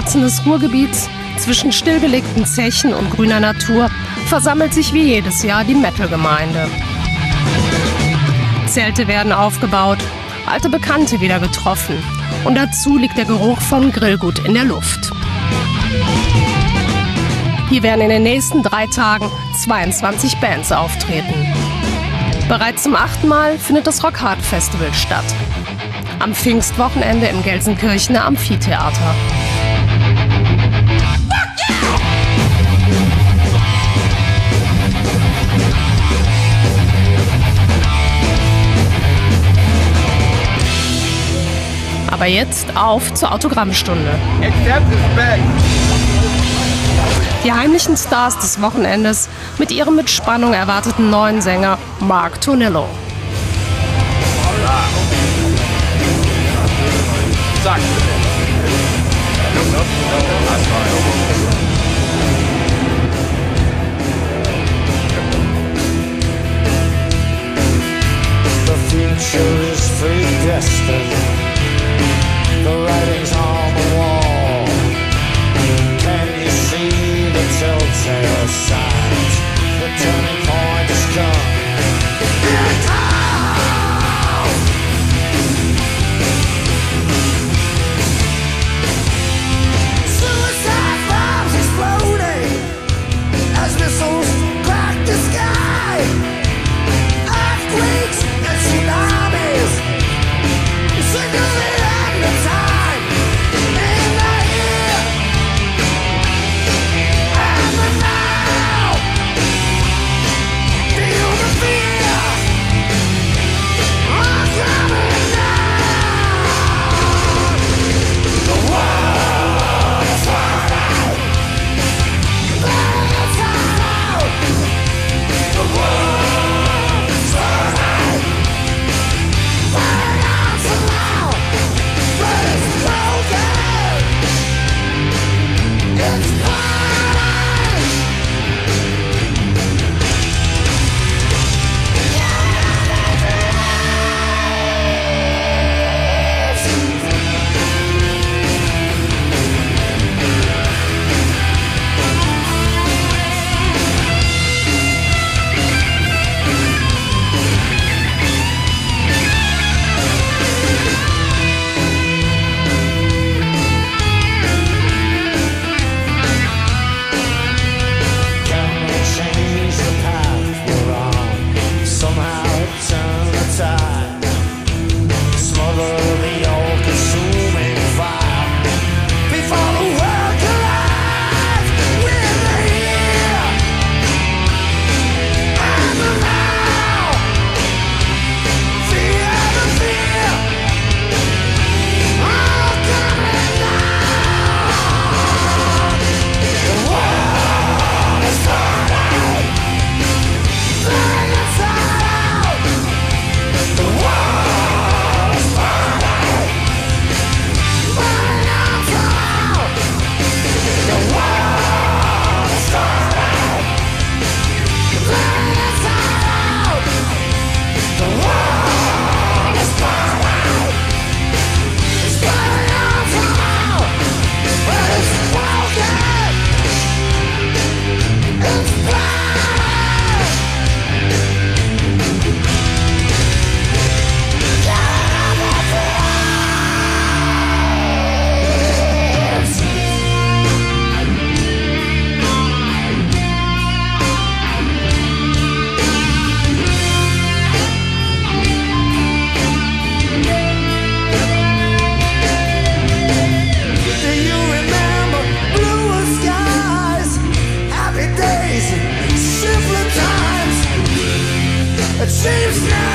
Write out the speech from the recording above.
Herzen des Ruhrgebiets, zwischen stillgelegten Zechen und grüner Natur, versammelt sich wie jedes Jahr die Metal-Gemeinde. Zelte werden aufgebaut, alte Bekannte wieder getroffen und dazu liegt der Geruch von Grillgut in der Luft. Hier werden in den nächsten drei Tagen 22 Bands auftreten. Bereits zum achten Mal findet das Rockhard Festival statt. Am Pfingstwochenende im Gelsenkirchener Amphitheater. Aber jetzt auf zur Autogrammstunde. Die heimlichen Stars des Wochenendes mit ihrem mit Spannung erwarteten neuen Sänger Mark Tonello. Zack. The future is predestined. seems now